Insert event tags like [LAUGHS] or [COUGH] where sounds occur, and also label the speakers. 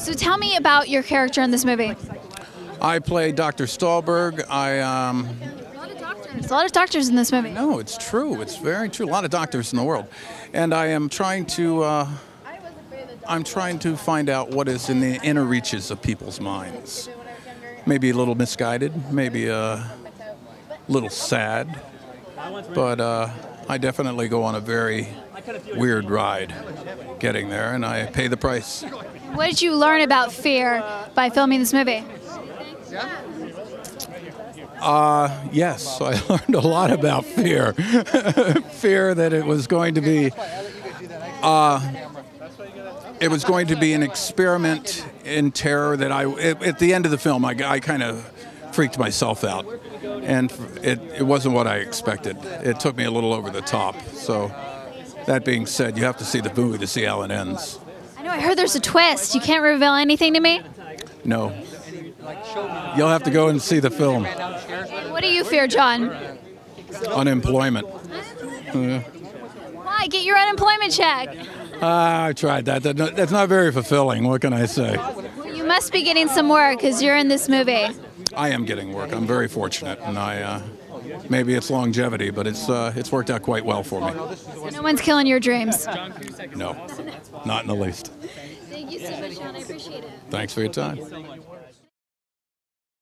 Speaker 1: So tell me about your character in this movie.
Speaker 2: I play Dr. Stahlberg. I um,
Speaker 1: There's a lot of doctors in this movie.
Speaker 2: no, it's true. It's very true. A lot of doctors in the world, and I am trying to. Uh, I'm trying to find out what is in the inner reaches of people's minds. Maybe a little misguided, maybe a little sad, but uh, I definitely go on a very weird ride getting there, and I pay the price.
Speaker 1: What did you learn about fear by filming this movie?
Speaker 2: Yes, [LAUGHS] I learned a lot about fear. [LAUGHS] fear that it was going to be, uh, it was going to be an experiment in terror that I, at at the end of the film, I, I kind of freaked myself out. And it, it wasn't what I expected. It took me a little over the top. So, that being said, you have to see the movie to see how it ends.
Speaker 1: I know I heard there's a twist. You can't reveal anything to me.
Speaker 2: No. You'll have to go and see the film.
Speaker 1: What do you fear, John?
Speaker 2: Unemployment.
Speaker 1: Why? Get your unemployment check.
Speaker 2: Ah, I tried that. That- That's not very fulfilling. What can I say?
Speaker 1: You must be getting some work because you're in this movie.
Speaker 2: I am getting work. I'm very fortunate, and I uh, maybe it's longevity, but it's uh, it's worked out quite well for me.
Speaker 1: No one's killing your dreams.
Speaker 2: No, not in the least.
Speaker 1: Thank you so much, John. I appreciate it.
Speaker 2: Thanks for your time.